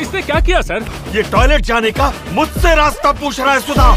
इसने क्या किया सर? ये टॉयलेट जाने का मुझसे रास्ता पूछ रहा है सुधा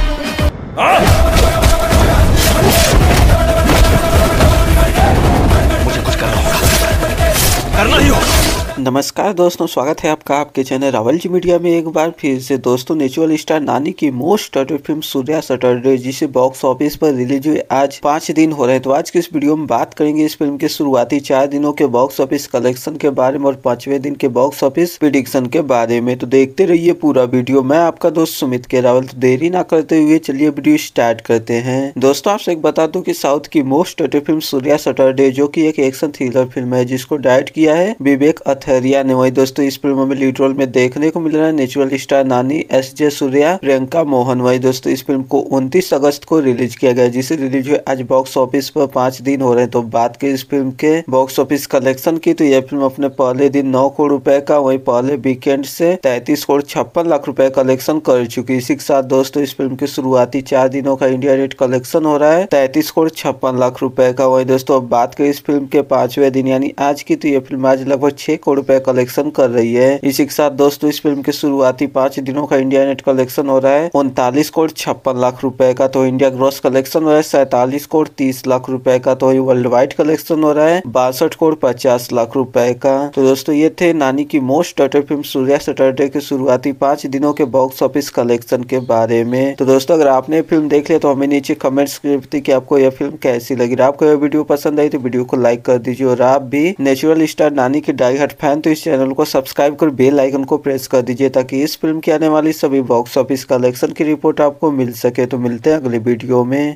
नमस्कार दोस्तों, स्वागत है आपका आपके चैनल रावल जी मीडिया में एक बार फिर से। दोस्तों नेचुरल स्टार नानी की most awaited film Surya Saturday जिसे बॉक्स ऑफ़िस पर रिलीज़ हुए आज पाँच दिन हो रहे हैं। तो आज की इस वीडियो में बात करेंगे इस फ़िल्म के शुरुआती चार दिनों के बॉक्स ऑफ़िस कलेक्शन के बारे में और पाँचवें दिन के बॉक्स ऑफ़िस प्रिडिक्शन के बारे में। तो देखते रहिए पूरा वीडियो मैं आपका दोस्त सुमित के रावल। तो देरी ना करते हुए चलिए वीडियो स्टार्ट करते हैं। दोस्तों, आपसे एक बता दूँ की साउथ की most awaited film Surya Saturday जो की एक एक्शन थ्रिलर फ़िल्म है, जिसको डायरेक्ट किया है विवेक अथरिया ने वही दोस्तों, इस फ़िल्म में लीड रोल में देखने को मिल रहा है natural star Nani S J Surya, Priyanka Mohan वही। दोस्तों, इस फ़िल्म को उनतीस अगस्त को रिलीज़ किया गया, जिसे रिलीज़ हुए आज बॉक्स ऑफ़िस पर पाँच दिन हो रहे हैं। तो बात की इस फ़िल्म के बॉक्स ऑफ़िस कलेक्शन की तो यह फ़िल्म अपने पहले दिन नौ करोड़ रुपए का, वही पहले वीकेंड से तैतीस करोड़ छप्पन लाख रुपए कलेक्शन कर चुकी है। इसी के साथ, दोस्तों, इस फ़िल्म के शुरुआती चार दिनों का इंडिया रेट कलेक्शन हो रहा है, तैतीस करोड़ छप्पन लाख रुपए का। वही दोस्तों, अब बात करें इस फ़िल्म के पाँचवें दिन, यानी आज की तो यह फ़िल्म आज लगभग छह करोड़ रुपए कलेक्शन कर रही है। इसी के साथ दोस्तों, इस फ़िल्म के शुरुआती पाँच दिनों का इंडिया नेट कलेक्शन हो रहा है। उनतालीस करोड़ छप्पन लाख रुपए का तो इंडिया ग्रॉस कलेक्शन हो रहा है। सैतालीस करोड़ तीस लाख रुपए का तो वर्ल्ड वाइड कलेक्शन हो रहा है। बासठ करोड़ पचास लाख रुपए का। तो दोस्तों, ये थे नानी की most awaited film Surya Saturday के शुरुआती पाँच दिनों के बॉक्स ऑफ़िस कलेक्शन के बारे में। तो दोस्तों, अगर आपने फ़िल्म देख लिया तो हमें नीचे कमेंट्स करती कि आपको यह फ़िल्म कैसी लगी। आपको यह वीडियो पसंद आई तो वीडियो को लाइक कर दीजिए और आप भी नेचुरल स्टार नानी के डाई हट फ़ैन तो इस चैनल को सब्सक्राइब कर बेल आइकन को प्रेस कर दीजिए ताकि इस फ़िल्म की आने वाली सभी बॉक्स ऑफ़िस कलेक्शन की रिपोर्ट आपको मिल सके। तो मिलते हैं अगले वीडियो में।